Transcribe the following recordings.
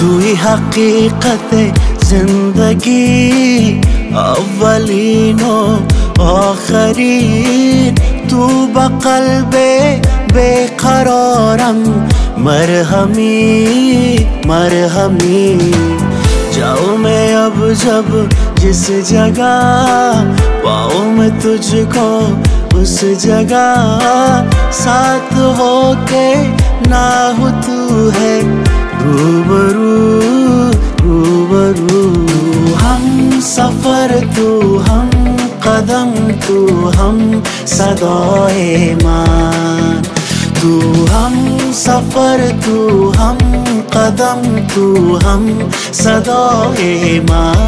तू ही हकीकत ज़िंदगी अवलिनो आखरी तू बकल्बे बेकरारम मरहमी मरहमी जाऊँ मैं अब जब जिस जगह पाऊँ मैं तुझको उस जगह साथ होके ना हो तू है तू हम सदाए मान। तू हम सफ़र तू हम कदम तू हम सदाए मान।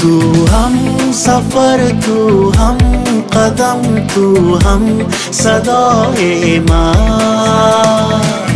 तू हम सफ़र तू हम कदम तू हम सदा माँ।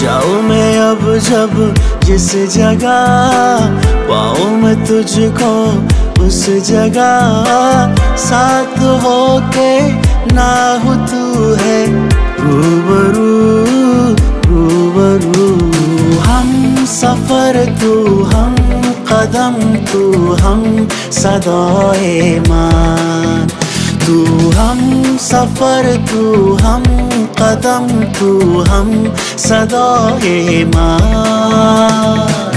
जाऊँ मैं अब जब जिस जगह पाऊँ मैं तुझको उस जगह साथ हो के ना हो तू है। रूबरू रूबरू। हम सफ़र तू, हम कदम तू, हम सदाए मान। तू हम सफ़र तू, हम कदम तू, हम सदाए मान।